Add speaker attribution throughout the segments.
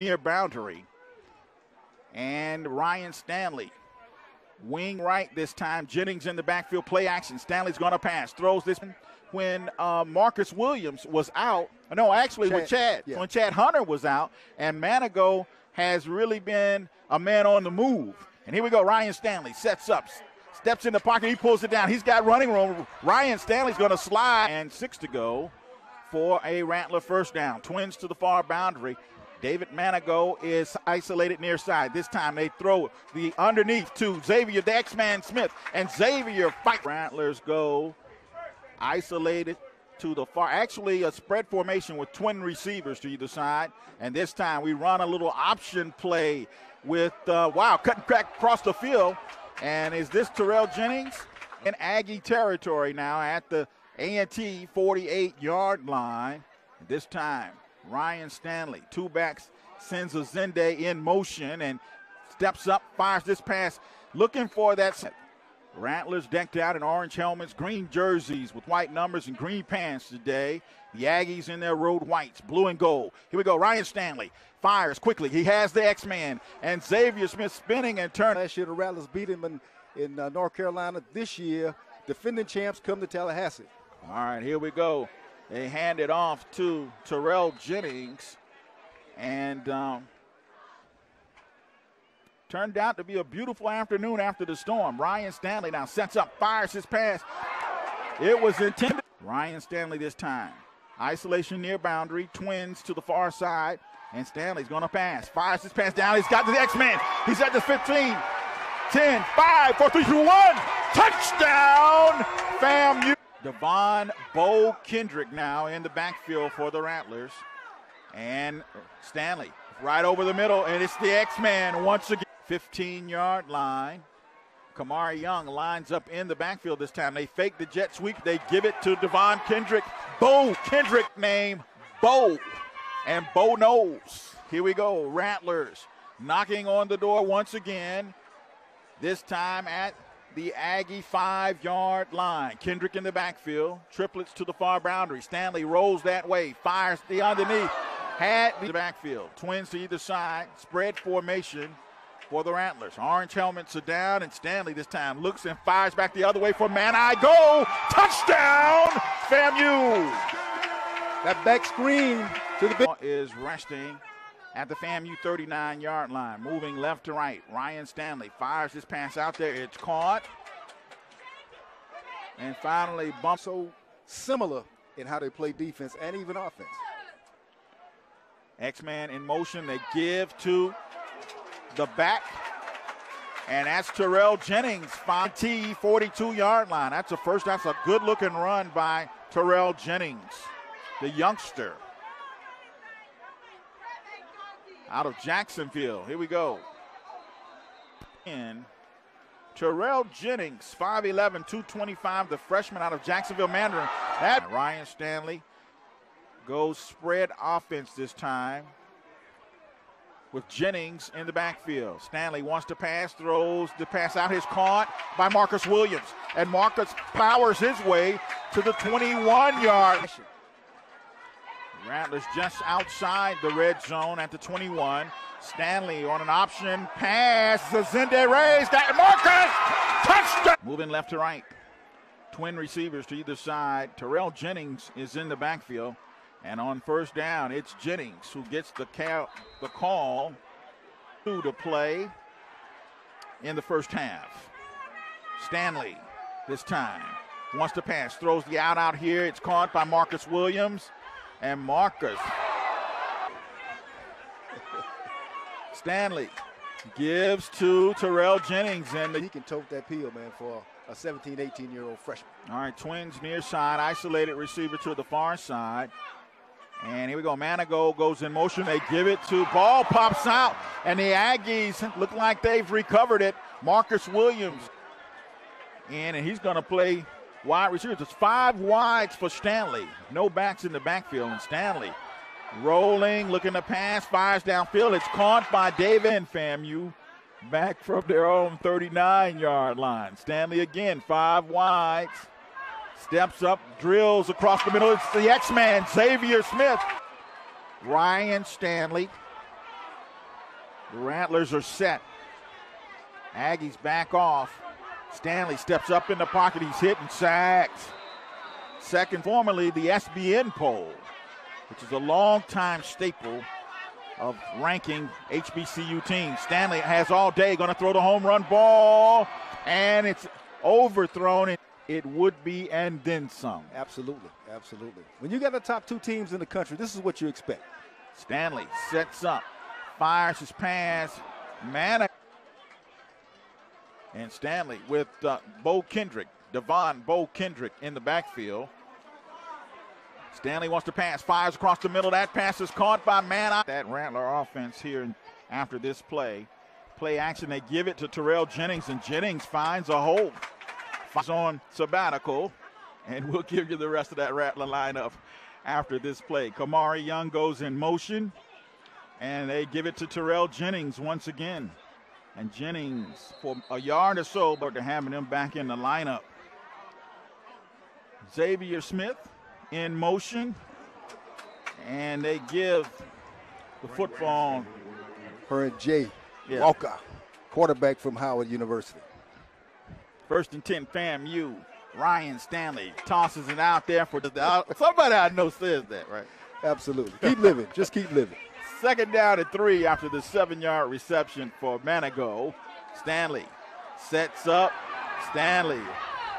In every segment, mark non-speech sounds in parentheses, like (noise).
Speaker 1: near boundary. And Ryan Stanley, wing right this time. Jennings in the backfield, play action. Stanley's going to pass, throws this when uh, Marcus Williams was out. No, actually,
Speaker 2: Chad,
Speaker 1: with Chad,
Speaker 2: yeah.
Speaker 1: when Chad Hunter was out, and Manigo has really been a man on the move. And here we go. Ryan Stanley sets up, steps in the pocket, he pulls it down. He's got running room. Ryan Stanley's going to slide, and six to go for a Rattler first down. Twins to the far boundary. David Manigo is isolated near side. This time they throw the underneath to Xavier, the X-Man Smith, and Xavier fight. Rattlers go isolated to the far. Actually, a spread formation with twin receivers to either side. And this time we run a little option play with, uh, wow, cutting crack across the field. And is this Terrell Jennings? In Aggie territory now at the A&T 48 yard line. This time, Ryan Stanley, two backs, sends a Zende in motion and steps up, fires this pass, looking for that. Rattlers decked out in orange helmets, green jerseys with white numbers and green pants today. The Aggies in their road whites, blue and gold. Here we go. Ryan Stanley fires quickly. He has the X-Man and Xavier Smith spinning and turning.
Speaker 2: Last year, the Rattlers beat him in, in uh, North Carolina. This year, defending champs come to Tallahassee.
Speaker 1: All right, here we go. They hand it off to Terrell Jennings, and um, turned out to be a beautiful afternoon after the storm. Ryan Stanley now sets up, fires his pass. It was intended. Ryan Stanley this time. Isolation near boundary, twins to the far side, and Stanley's going to pass. Fires his pass down. He's got the X-Man. He's at the 15, 10, 5, 4, 3, 2, 1. Touchdown, FAMU. Devon Bo Kendrick now in the backfield for the Rattlers. And Stanley right over the middle, and it's the X-Man once again. 15 yard line. Kamari Young lines up in the backfield this time. They fake the jet sweep. They give it to Devon Kendrick. Bo Kendrick name Bo. And Bo knows. Here we go. Rattlers knocking on the door once again. This time at the Aggie five yard line. Kendrick in the backfield. Triplets to the far boundary. Stanley rolls that way. Fires the underneath. Had the backfield. Twins to either side. Spread formation for the Rattlers. Orange helmets are down, and Stanley this time looks and fires back the other way for man. I go touchdown, FAMU.
Speaker 2: That back screen to the big
Speaker 1: is resting at the FAMU 39 yard line, moving left to right. Ryan Stanley fires this pass out there. It's caught. And finally, bump.
Speaker 2: so similar in how they play defense and even offense.
Speaker 1: X Man in motion. They give to the back. And that's Terrell Jennings, 5T, 42 yard line. That's a first. That's a good looking run by Terrell Jennings, the youngster out of Jacksonville. Here we go. In Terrell Jennings, 5'11, 225, the freshman out of Jacksonville Mandarin. That Ryan Stanley goes spread offense this time with Jennings in the backfield. Stanley wants to pass, throws the pass out. His caught by Marcus Williams. And Marcus powers his way to the 21 yard. Rattlers just outside the red zone at the 21. Stanley on an option pass. Zende raised that Marcus touchdown. Moving left to right. Twin receivers to either side. Terrell Jennings is in the backfield. And on first down, it's Jennings who gets the, cal- the call to the play in the first half. Stanley this time wants to pass, throws the out out here. It's caught by Marcus Williams. And Marcus Stanley gives to Terrell Jennings. And
Speaker 2: He can tote that peel, man, for a 17, 18 year old freshman.
Speaker 1: all right, twins near side, isolated receiver to the far side. And here we go. Manigo goes in motion. They give it to ball pops out, and the Aggies look like they've recovered it. Marcus Williams in, and he's going to play wide receivers. It's five wides for Stanley. No backs in the backfield, and Stanley rolling, looking to pass, fires downfield. It's caught by David and FAMU back from their own 39 yard line. Stanley again, five wides. Steps up, drills across the middle. It's the X Man, Xavier Smith. Ryan Stanley The Rattlers are set. Aggies back off. Stanley steps up in the pocket. He's hit and sacks. Second, formerly the SBN poll, which is a long-time staple of ranking HBCU teams. Stanley has all day, going to throw the home run ball, and it's overthrown. It would be and then some.
Speaker 2: Absolutely, absolutely. When you got the top two teams in the country, this is what you expect.
Speaker 1: Stanley sets up, fires his pass, man. And Stanley with uh, Bo Kendrick, Devon Bo Kendrick in the backfield. Stanley wants to pass, fires across the middle. That pass is caught by man. That Rattler offense here after this play. Play action, they give it to Terrell Jennings, and Jennings finds a hole. He's on sabbatical, and (laughs) we'll give you the rest of that Rattler lineup after this play. Kamari Young goes in motion, and they give it to Terrell Jennings once again. And Jennings, for a yard or so, but they're having him back in the lineup. Xavier Smith in motion, and they give the football.
Speaker 2: Her Jay yeah. Walker, quarterback from Howard University.
Speaker 1: First and 10, FAMU. Ryan Stanley tosses it out there for the. Somebody I know says that, right?
Speaker 2: Absolutely. Keep living. Just keep living.
Speaker 1: Second down and three after the seven yard reception for Manigo. Stanley sets up. Stanley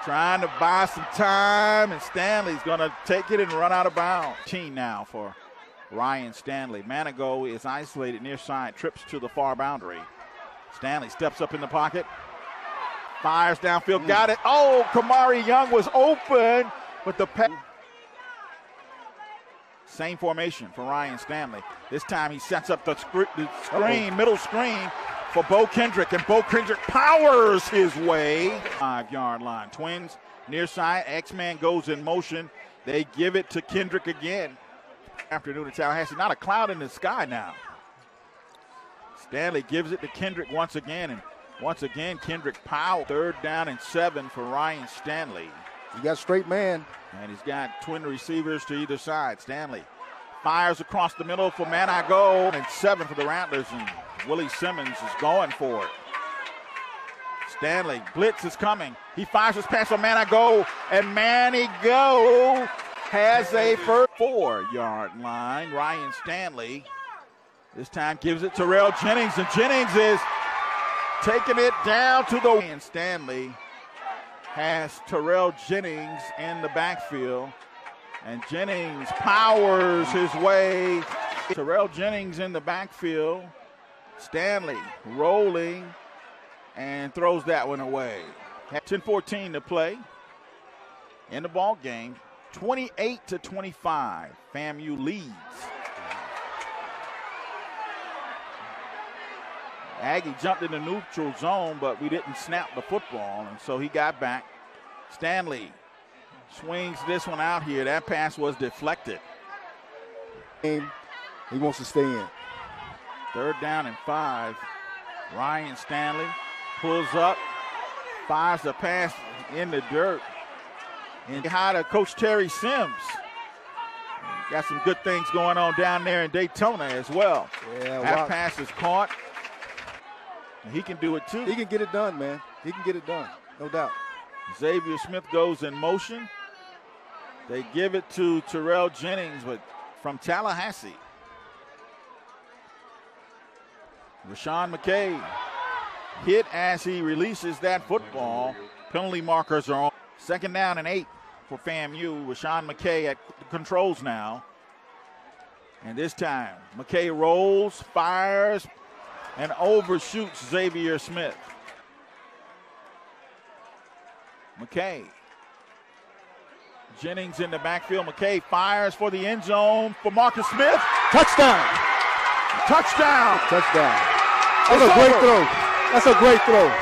Speaker 1: trying to buy some time, and Stanley's going to take it and run out of bounds. Team now for Ryan Stanley. Manigo is isolated near side, trips to the far boundary. Stanley steps up in the pocket, fires downfield, got it. Oh, Kamari Young was open, but the pass. Same formation for Ryan Stanley. This time he sets up the, the screen, middle screen for Bo Kendrick, and Bo Kendrick powers his way. Five yard line. Twins near side. X Man goes in motion. They give it to Kendrick again afternoon in Tallahassee. Not a cloud in the sky now. Stanley gives it to Kendrick once again, and once again, Kendrick Powell. Third down and seven for Ryan Stanley.
Speaker 2: He got straight man.
Speaker 1: And he's got twin receivers to either side. Stanley fires across the middle for Manigo, and seven for the Rattlers, and Willie Simmons is going for it. Stanley, blitz is coming. He fires his pass on Manigo, and Manny Go has a first four yard line. Ryan Stanley this time gives it to Terrell Jennings, and Jennings is taking it down to the. And Stanley has Terrell Jennings in the backfield, and Jennings powers his way. Terrell Jennings in the backfield. Stanley rolling and throws that one away. 10 14 to play in the ball game. 28 to 25. FAMU leads. Aggie jumped in the neutral zone, but we didn't snap the football, and so he got back. Stanley swings this one out here. That pass was deflected.
Speaker 2: He wants to stay in.
Speaker 1: Third down and five. Ryan Stanley pulls up, fires the pass in the dirt. And hi to Coach Terry Sims. Got some good things going on down there in Daytona as well. Yeah, that wow. pass is caught. He can do it too.
Speaker 2: He can get it done, man. He can get it done, no doubt.
Speaker 1: Xavier Smith goes in motion. They give it to Terrell Jennings, but from Tallahassee. Rashawn McKay hit as he releases that football. Penalty markers are on. Second down and eight for FAMU. Rashawn McKay at controls now. And this time, McKay rolls, fires, and overshoots Xavier Smith. McKay. Jennings in the backfield. McKay fires for the end zone for Marcus Smith.
Speaker 2: Touchdown.
Speaker 1: Touchdown.
Speaker 2: Touchdown. That's it's a great over. throw. That's a great throw.